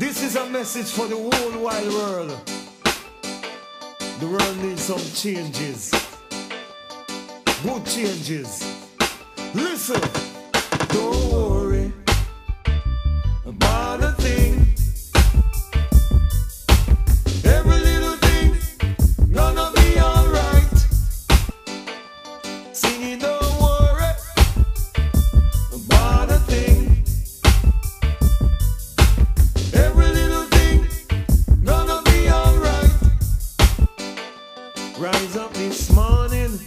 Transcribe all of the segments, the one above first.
This is a message for the whole wide world. The world needs some changes. Good changes. Listen. Don't worry Rise up this morning,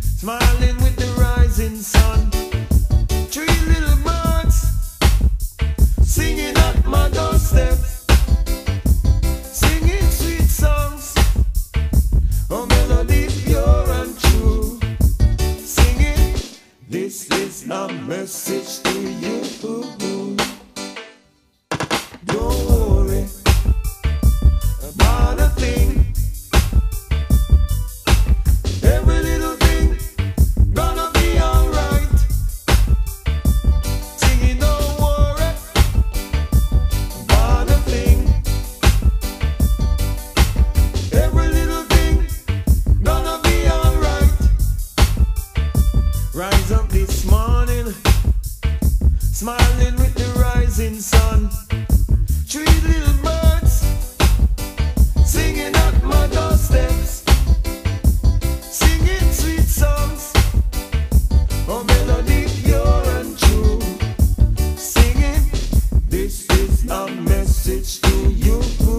smiling with the rising sun. Three little birds singing at my doorstep, singing sweet songs, a melody pure and true. Singing, this is a message to you. Rise up this morning, smiling with the rising sun. Three little birds singing at my doorsteps, singing sweet songs, a melody pure and true. Singing, this is a message to you.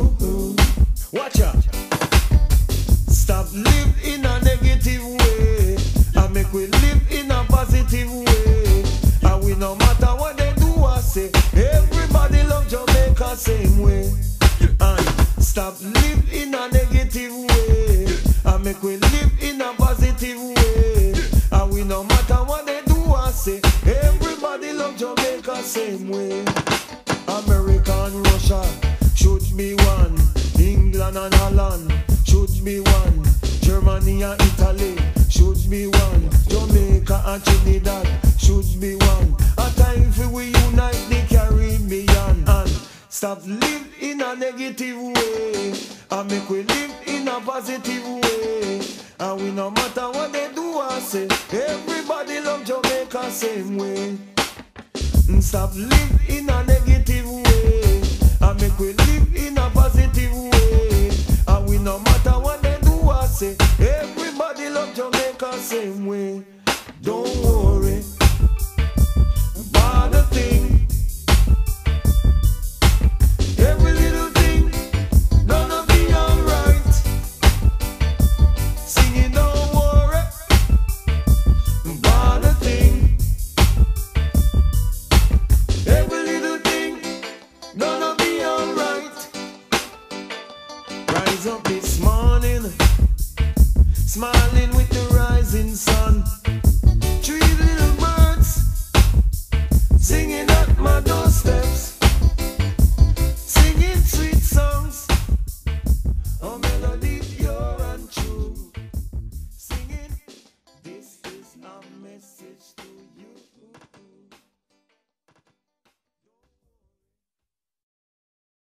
Positive way. And we no matter what they do or say. Everybody love Jamaica same way. And stop live in a negative way. And make we live in a positive way. And we no matter what they do or say. Everybody love Jamaica same way. America and Russia should be one. England and Holland should be one. Germany and Italy be one. Jamaica and Trinidad should be one. A time for we unite the Caribbean and stop live in a negative way. And make we live in a positive way. And we no matter what they do or say. Everybody love Jamaica same way. Mm, Stop live in a negative way and make we live in a positive way. Up this morning, smiling with the rising sun. Three